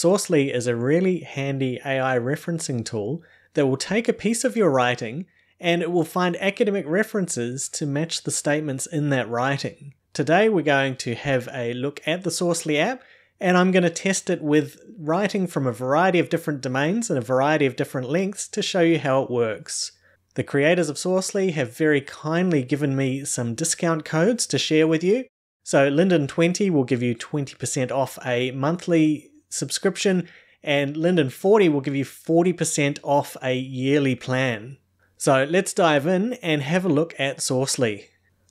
Sourcely is a really handy AI referencing tool that will take a piece of your writing and it will find academic references to match the statements in that writing. Today we're going to have a look at the Sourcely app and I'm going to test it with writing from a variety of different domains and a variety of different lengths to show you how it works. The creators of Sourcely have very kindly given me some discount codes to share with you. So Lyndon20 will give you 20% off a monthly subscription and Lyndon40 will give you 40% off a yearly plan. So let's dive in and have a look at Sourcely.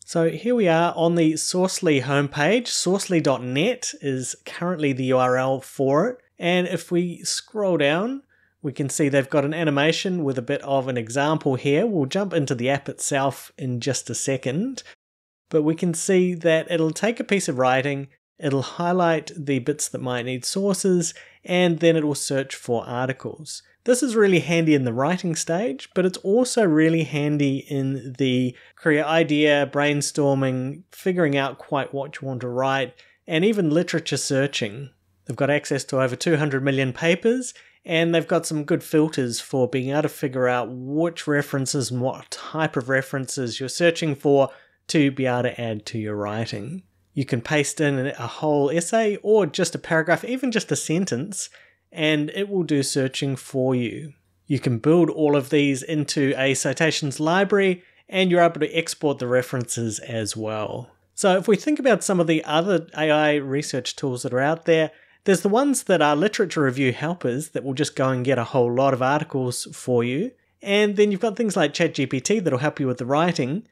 So here we are on the Sourcely homepage. Sourcely.net is currently the URL for it. And if we scroll down, we can see they've got an animation with a bit of an example here. We'll jump into the app itself in just a second. But we can see that it'll take a piece of writing, it'll highlight the bits that might need sources, and then it will search for articles. This is really handy in the writing stage, but it's also really handy in the career idea, brainstorming, figuring out quite what you want to write, and even literature searching. They've got access to over 200 million papers, and they've got some good filters for being able to figure out which references and what type of references you're searching for to be able to add to your writing. You can paste in a whole essay or just a paragraph, even just a sentence, and it will do searching for you. You can build all of these into a citations library and you're able to export the references as well. So if we think about some of the other AI research tools that are out there, there's the ones that are literature review helpers that will just go and get a whole lot of articles for you. And then you've got things like ChatGPT that'll help you with the writing.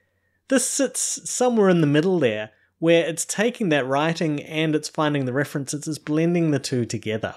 This sits somewhere in the middle there, where it's taking that writing and it's finding the references, it's blending the two together.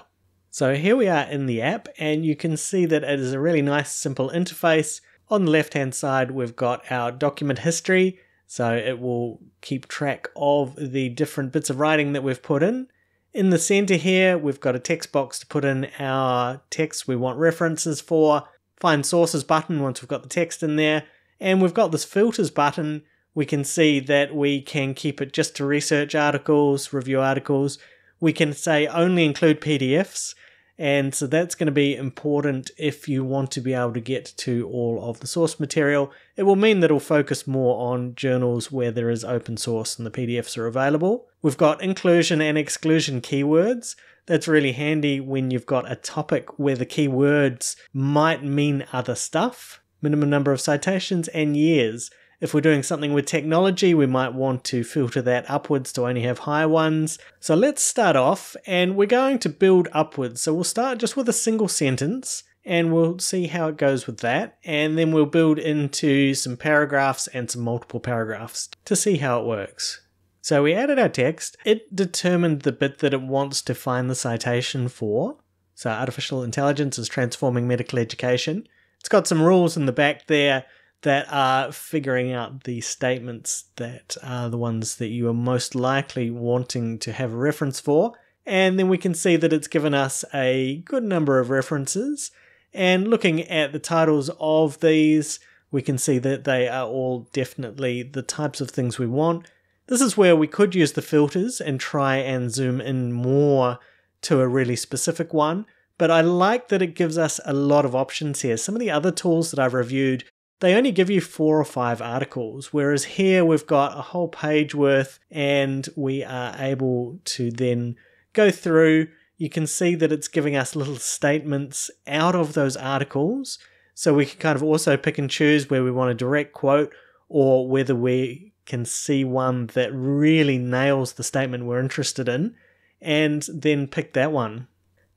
So here we are in the app and you can see that it is a really nice simple interface. On the left hand side we've got our document history so it will keep track of the different bits of writing that we've put in. In the center here we've got a text box to put in our text we want references for, find sources button once we've got the text in there, and we've got this filters button we can see that we can keep it just to research articles, review articles. We can say only include PDFs, and so that's going to be important if you want to be able to get to all of the source material. It will mean that it'll focus more on journals where there is open source and the PDFs are available. We've got inclusion and exclusion keywords. That's really handy when you've got a topic where the keywords might mean other stuff. Minimum number of citations and years. If we're doing something with technology, we might want to filter that upwards to only have high ones. So let's start off and we're going to build upwards. So we'll start just with a single sentence and we'll see how it goes with that. And then we'll build into some paragraphs and some multiple paragraphs to see how it works. So we added our text. It determined the bit that it wants to find the citation for. So artificial intelligence is transforming medical education. It's got some rules in the back there that are figuring out the statements that are the ones that you are most likely wanting to have a reference for. And then we can see that it's given us a good number of references. And looking at the titles of these, we can see that they are all definitely the types of things we want. This is where we could use the filters and try and zoom in more to a really specific one. But I like that it gives us a lot of options here. Some of the other tools that I've reviewed they only give you four or five articles, whereas here we've got a whole page worth and we are able to then go through. You can see that it's giving us little statements out of those articles. So we can kind of also pick and choose where we want a direct quote or whether we can see one that really nails the statement we're interested in and then pick that one.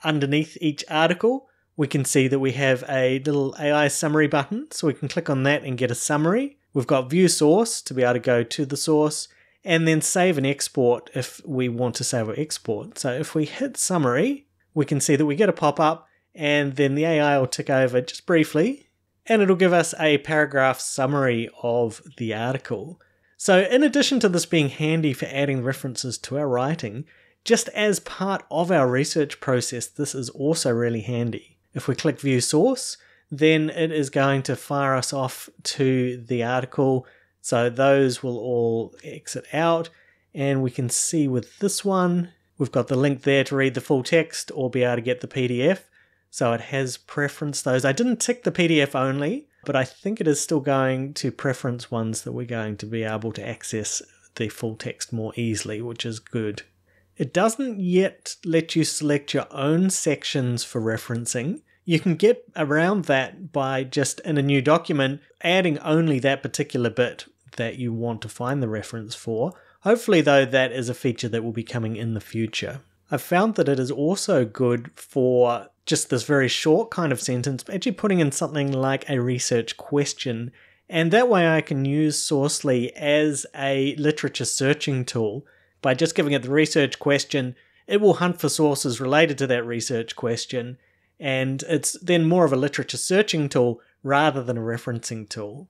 Underneath each article, we can see that we have a little AI summary button, so we can click on that and get a summary. We've got view source to be able to go to the source, and then save and export if we want to save or export. So if we hit summary, we can see that we get a pop up, and then the AI will tick over just briefly, and it'll give us a paragraph summary of the article. So, in addition to this being handy for adding references to our writing, just as part of our research process, this is also really handy. If we click view source, then it is going to fire us off to the article. So those will all exit out. And we can see with this one, We've got the link there to read the full text or be able to get the PDF. So it has preferenced those. I didn't tick the PDF only, but I think it is still going to preference ones that we're going to be able to access the full text more easily, which is good. It doesn't yet let you select your own sections for referencing. You can get around that by just in a new document adding only that particular bit that you want to find the reference for. Hopefully, though, that is a feature that will be coming in the future. I've found that it is also good for just this very short kind of sentence, actually putting in something like a research question. And that way I can use Sourcely as a literature searching tool. By just giving it the research question, it will hunt for sources related to that research question. And it's then more of a literature searching tool rather than a referencing tool.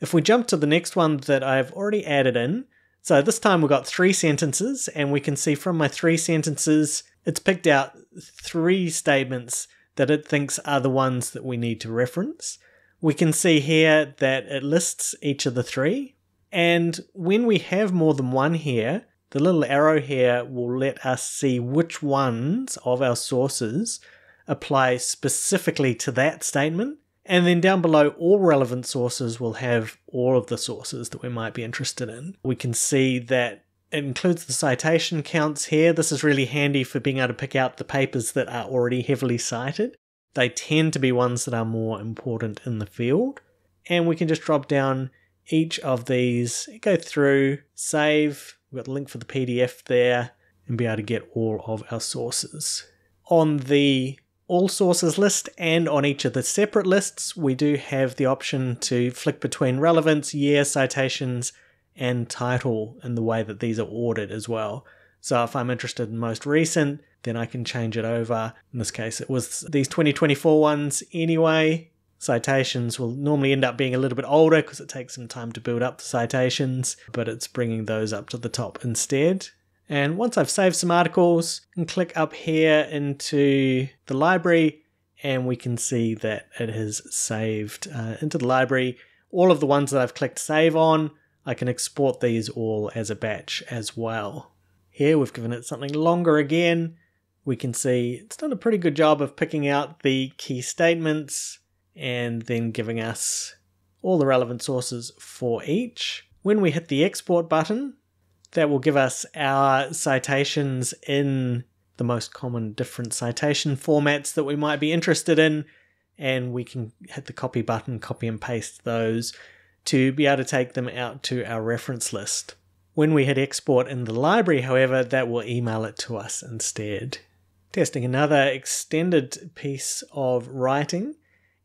If we jump to the next one that I've already added in, so this time we've got three sentences, and we can see from my three sentences, it's picked out three statements that it thinks are the ones that we need to reference. We can see here that it lists each of the three. And when we have more than one here, the little arrow here will let us see which ones of our sources apply specifically to that statement and then down below, all relevant sources will have all of the sources that we might be interested in. We can see that it includes the citation counts here. This is really handy for being able to pick out the papers that are already heavily cited. They tend to be ones that are more important in the field. And we can just drop down each of these, go through, save. We've got the link for the PDF there, and be able to get all of our sources. On the all sources list and on each of the separate lists, we do have the option to flick between relevance, year, citations, and title in the way that these are ordered as well. So if I'm interested in most recent, then I can change it over. In this case, it was these 2024 ones anyway. Citations will normally end up being a little bit older because it takes some time to build up the citations, but it's bringing those up to the top instead. And once I've saved some articles, I can click up here into the library and we can see that it has saved uh, into the library. All of the ones that I've clicked save on, I can export these all as a batch as well. Here we've given it something longer again. We can see it's done a pretty good job of picking out the key statements and then giving us all the relevant sources for each. When we hit the export button, that will give us our citations in the most common different citation formats that we might be interested in, and we can hit the copy button, copy and paste those to be able to take them out to our reference list. When we hit export in the library, however, that will email it to us instead. Testing another extended piece of writing,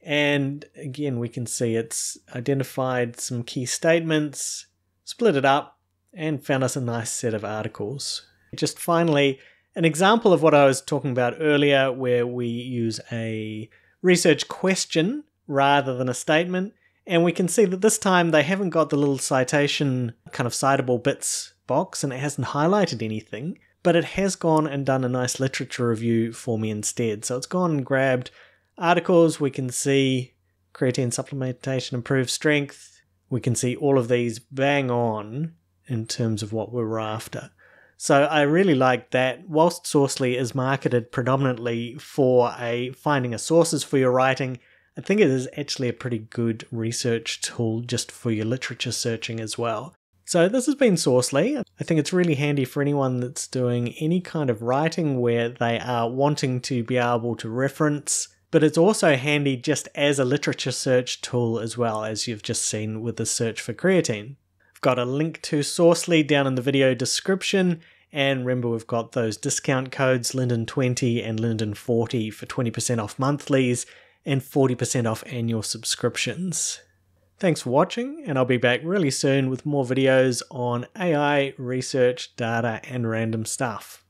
and again, we can see it's identified some key statements, split it up, and found us a nice set of articles. Just finally, an example of what I was talking about earlier, where we use a research question rather than a statement. And we can see that this time they haven't got the little citation kind of citable bits box and it hasn't highlighted anything, but it has gone and done a nice literature review for me instead. So it's gone and grabbed articles. We can see creatine supplementation improves strength. We can see all of these bang on in terms of what we're after. So I really like that. Whilst Sourcely is marketed predominantly for a finding a sources for your writing, I think it is actually a pretty good research tool just for your literature searching as well. So this has been Sourcely. I think it's really handy for anyone that's doing any kind of writing where they are wanting to be able to reference, but it's also handy just as a literature search tool as well as you've just seen with the search for creatine. I've got a link to Sourcely down in the video description. And remember, we've got those discount codes Lyndon20 and Lyndon40 for 20% off monthlies and 40% off annual subscriptions. Thanks for watching, and I'll be back really soon with more videos on AI, research, data, and random stuff.